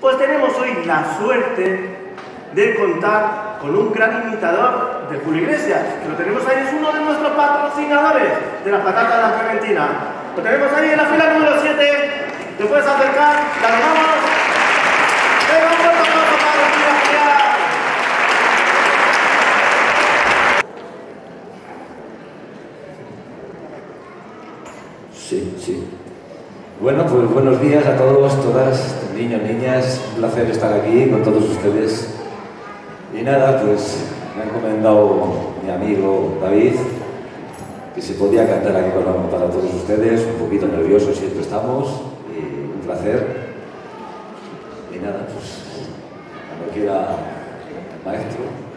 Pues tenemos hoy la suerte de contar con un gran imitador de Julio Iglesias, lo tenemos ahí, es uno de nuestros patrocinadores de las patatas de la Clementina. Lo tenemos ahí en la fila número 7, te puedes acercar, la ganamos. ¡Venga, un fuerte aplauso para Lucía Genial! Sí, sí. Bueno, pues buenos días a todos, todas, niños, niñas. Un placer estar aquí con todos ustedes. Y nada, pues me ha encomendado mi amigo David que se podía cantar aquí para, todos ustedes. Un poquito nervioso siempre estamos. Y un placer. Y nada, pues cuando quiera el maestro.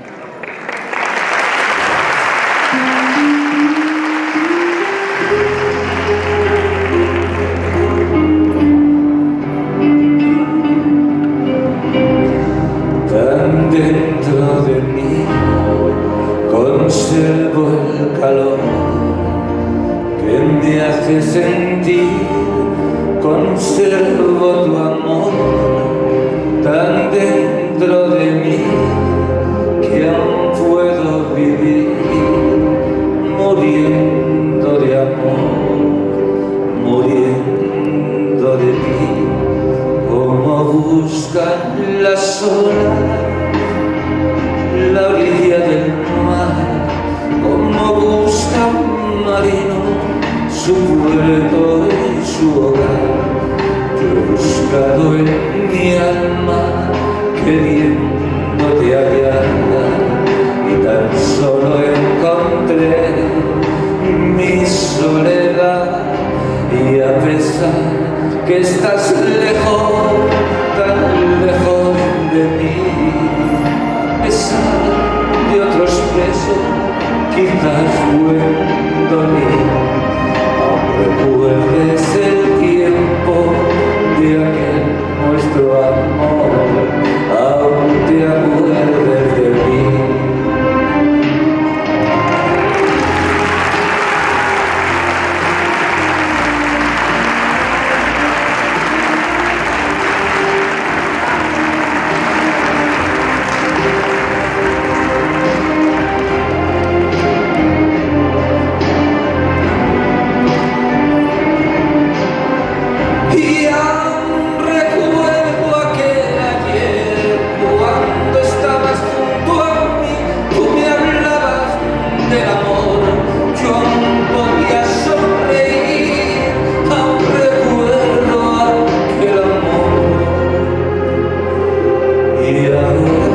Me hace sentir conservo tu amor tan dentro de mí que aún puedo vivir muriendo de amor muriendo de ti. Como buscan las olas la orilla del mar, su puerto y su hogar. Yo he buscado en mi alma queriéndote hallar y tan solo encontré mi soledad y a pesar que estás lejos, tan lejos de mí, a pesar de otros besos, quizás Yeah.